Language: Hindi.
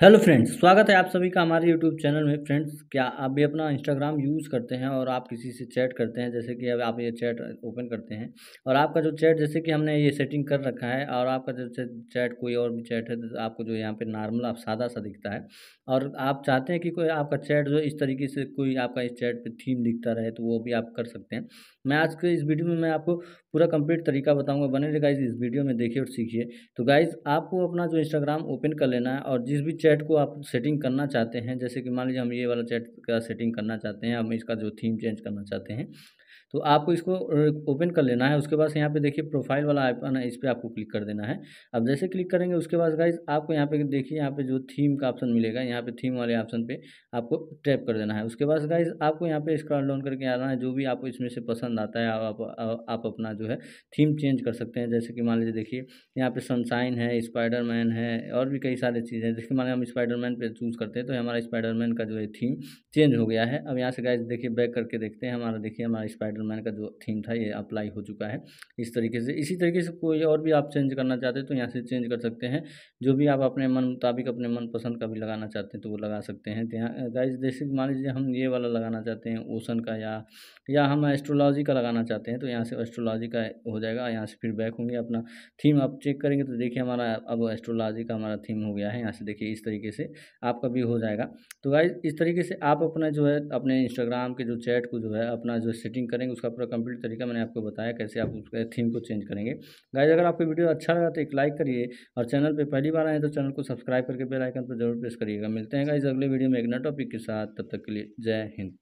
हेलो फ्रेंड्स, स्वागत है आप सभी का हमारे यूट्यूब चैनल में। फ्रेंड्स, क्या आप भी अपना इंस्टाग्राम यूज़ करते हैं और आप किसी से चैट करते हैं? जैसे कि अब आप ये चैट ओपन करते हैं और आपका जो चैट जैसे कि हमने ये सेटिंग कर रखा है और आपका जो चैट कोई और भी चैट है तो आपको जो यहाँ पे नॉर्मल आप सादा सा दिखता है और आप चाहते हैं कि कोई आपका चैट जो इस तरीके से कोई आपका इस चैट पर थीम दिखता रहे तो वो भी आप कर सकते हैं। मैं आज के इस वीडियो में मैं आपको पूरा कंप्लीट तरीका बताऊँगा। बने रहे गाइज़ इस वीडियो में देखिए और सीखिए। तो गाइज़ आपको अपना जो इंस्टाग्राम ओपन कर लेना है और जिस भी चैट को आप सेटिंग करना चाहते हैं, जैसे कि मान लीजिए हम ये वाला चैट का सेटिंग करना चाहते हैं, हम इसका जो थीम चेंज करना चाहते हैं तो आपको इसको ओपन कर लेना है। उसके बाद यहाँ पे देखिए प्रोफ़ाइल वाला आइकन है इस पर आपको क्लिक कर देना है। अब जैसे क्लिक करेंगे उसके बाद गाइज़ आपको यहाँ पे देखिए यहाँ पे जो थीम का ऑप्शन मिलेगा यहाँ पे थीम वाले ऑप्शन पे आपको टैप कर देना है। उसके बाद गाइज़ आपको यहाँ पे स्क्रॉल डाउन करके आना है। जो भी आपको इसमें से पसंद आता है आप, आप, आप अपना जो है थीम चेंज कर सकते हैं। जैसे कि मान लीजिए देखिए यहाँ पे सनशाइन है स्पाइडर मैन है और भी कई सारी चीज़ें हैं। जैसे मान लीजिए हम स्पाइडर मैन पर चूज़ करते हैं तो हमारा स्पाइडर मैन का जो है थीम चेंज हो गया है। अब यहाँ से गाइज़ देखिए बैक करके देखते हैं। हमारा देखिए हमारा स्पाइडर मैन का जो थीम था, ये अप्लाई हो चुका है। इस तरीके से, इसी तरीके से कोई और भी आप चेंज करना चाहते हैं तो यहाँ से चेंज कर सकते हैं। जो भी आप अपने मन मुताबिक अपने मन पसंद का भी लगाना चाहते हैं तो वो लगा सकते हैं। यहाँ गाइज़ जैसे मान लीजिए हम ये वाला लगाना चाहते हैं ओशन का या या हम एस्ट्रोलॉजी का लगाना चाहते हैं तो यहाँ से एस्ट्रोलॉजी का हो जाएगा, यहाँ से फिर बैक होंगे अपना थीम आप चेक करेंगे तो देखिए हमारा, अब एस्ट्रोलॉजी का हमारा थीम हो गया है, यहाँ से देखिए इस तरीके से आपका भी हो जाएगा। तो गाइज़ इस तरीके से आप अपना जो है, अपने इंस्टाग्राम के जो चैट को जो है, अपना जो सेटिंग करेंगे, उसका पूरा कंप्लीट तरीका मैंने आपको बताया, कैसे आप उसके थीम को चेंज करेंगे। गाइज़ अगर आपको वीडियो अच्छा लगा तो एक लाइक करिए और चैनल पर पहली बार आए तो चैनल को सब्सक्राइब करके बेलाइकन पर ज़रूर प्रेस करिएगा। मिलते हैं गाइज़ अगले वीडियो में एक नए टॉपिक के साथ, तब तक के लिए जय हिंद।